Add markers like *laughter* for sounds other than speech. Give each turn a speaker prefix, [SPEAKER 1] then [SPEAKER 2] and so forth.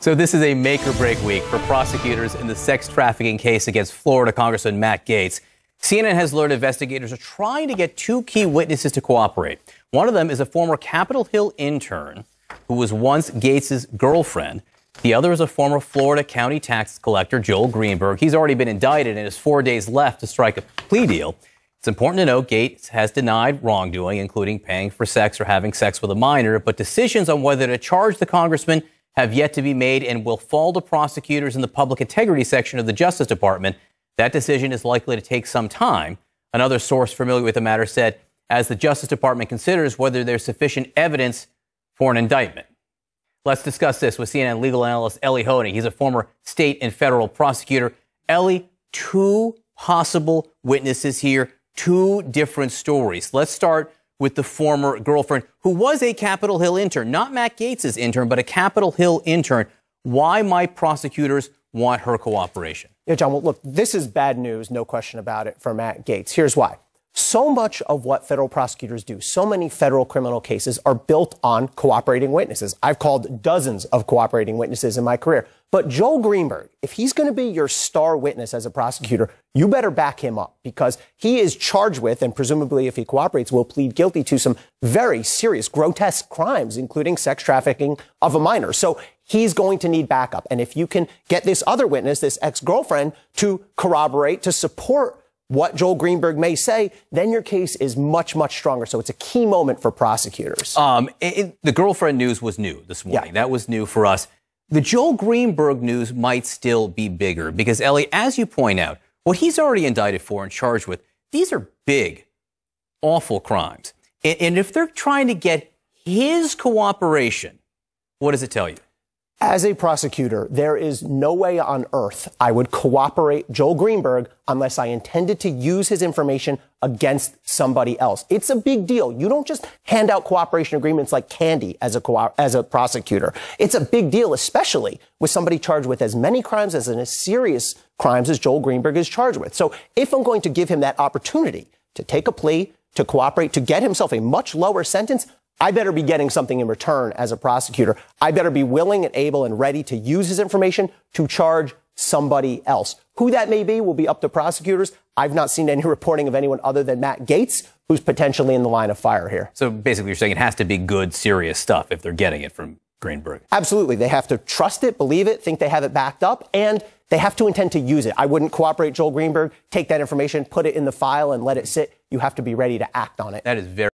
[SPEAKER 1] So, this is a make or break week for prosecutors in the sex trafficking case against Florida Congressman Matt Gaetz. CNN has learned investigators are trying to get two key witnesses to cooperate. One of them is a former Capitol Hill intern who was once Gaetz's girlfriend. The other is a former Florida county tax collector, Joel Greenberg. He's already been indicted and has four days left to strike a plea deal. It's important to note Gaetz has denied wrongdoing, including paying for sex or having sex with a minor, but decisions on whether to charge the congressman have yet to be made and will fall to prosecutors in the public integrity section of the Justice Department. That decision is likely to take some time. Another source familiar with the matter said, as the Justice Department considers whether there's sufficient evidence for an indictment. Let's discuss this with CNN legal analyst Ellie Honig. He's a former state and federal prosecutor. Ellie, two possible witnesses here, two different stories. Let's start with the former girlfriend who was a Capitol Hill intern, not Matt Gaetz's intern, but a Capitol Hill intern. Why might prosecutors want her cooperation?
[SPEAKER 2] Yeah, John, well, look, this is bad news, no question about it, for Matt Gaetz. Here's why. So much of what federal prosecutors do, so many federal criminal cases are built on cooperating witnesses. I've called dozens of cooperating witnesses in my career. But Joel Greenberg, if he's going to be your star witness as a prosecutor, you better back him up because he is charged with, and presumably if he cooperates, will plead guilty to some very serious, grotesque crimes, including sex trafficking of a minor. So he's going to need backup. And if you can get this other witness, this ex-girlfriend, to corroborate, to support what Joel Greenberg may say, then your case is much, much stronger. So it's a key moment for prosecutors.
[SPEAKER 1] Um, it, it, the girlfriend news was new this morning. Yeah. That was new for us. The Joel Greenberg news might still be bigger because, Ellie, as you point out, what he's already indicted for and charged with, these are big, awful crimes. And, and if they're trying to get his cooperation, what does it tell you?
[SPEAKER 2] As a prosecutor, there is no way on earth I would cooperate Joel Greenberg unless I intended to use his information against somebody else. It's a big deal. You don't just hand out cooperation agreements like candy as a co- as a prosecutor. It's a big deal, especially with somebody charged with as many crimes as as serious crimes as Joel Greenberg is charged with. So if I'm going to give him that opportunity to take a plea, to cooperate, to get himself a much lower sentence, I better be getting something in return as a prosecutor. I better be willing and able and ready to use his information to charge somebody else. Who that may be will be up to prosecutors. I've not seen any *laughs* reporting of anyone other than Matt Gaetz, who's potentially in the line of fire here.
[SPEAKER 1] So basically, you're saying it has to be good, serious stuff if they're getting it from Greenberg.
[SPEAKER 2] Absolutely. They have to trust it, believe it, think they have it backed up, and they have to intend to use it. I wouldn't cooperate Joel Greenberg, take that information, put it in the file, and let it sit. You have to be ready to act on it.
[SPEAKER 1] That is very